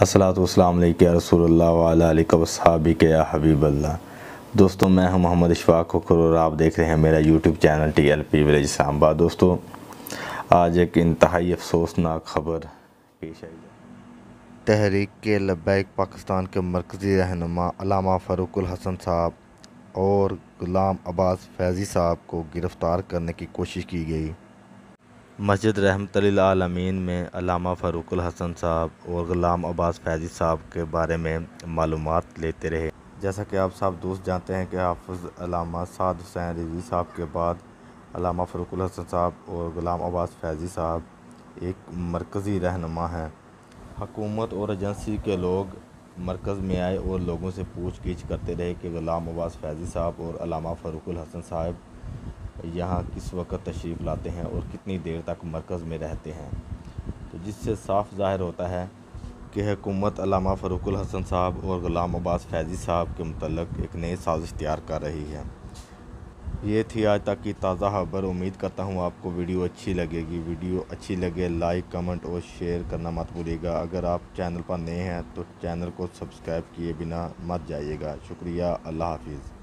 السلاۃ والسلام علیکم رسول اللہ علیہ وصحابی کے یا حبیب اللہ۔ دوستوں میں ہوں محمد اشفاق خکر اور آپ دیکھ رہے ہیں میرا YouTube channel T L P village Islamabad دوستوں آج ایک انتہائی افسوسناک خبر پیش آئی تحریک کے لبیک پاکستان کے مرکزی رہنما علامہ فاروق الحسن صاحب اور غلام عباس فیضی صاحب کو گرفتار کرنے کی کوشش کی گئی۔ مسجد رحمت للعالمین میں علامہ فاروق الحسن صاحب اور غلام عباس فیضی صاحب کے بارے میں معلومات لیتے رہے۔ جیسا کہ آپ صاحب دوست جانتے ہیں کہ حافظ علامہ سعد حسین رضوی صاحب کے بعد علامہ فاروق الحسن صاحب اور غلام عباس فیضی صاحب ایک مرکزی رہنما ہیں۔ حکومت اور ایجنسی کے لوگ مرکز میں آئے اور لوگوں سے پوچھ گچھ کرتے رہے کہ غلام عباس فیضی صاحب اور علامہ فاروق الحسن صاحب یہاں کس وقت تشریف لاتے ہیں اور کتنی دیر تک مرکز میں رہتے ہیں؟ تو جس سے صاف ظاہر ہوتا ہے کہ حکومت علامہ فاروق الحسن صاحب اور غلام عباس فیضی صاحب کے متعلق ایک نئی سازش تیار کر رہی ہے۔ یہ تھی آج تک کی تازہ خبر۔ امید کرتا ہوں آپ کو ویڈیو اچھی لگے گی۔ ویڈیو اچھی لگے، لائک، کمنٹ اور شیئر کرنا مت بھولیے گا اگر آپ چینل پر نئے ہیں تو چینل کو سبسکرائب کیے بنا مت جائیے گا۔ شکریہ۔ اللہ حافظ۔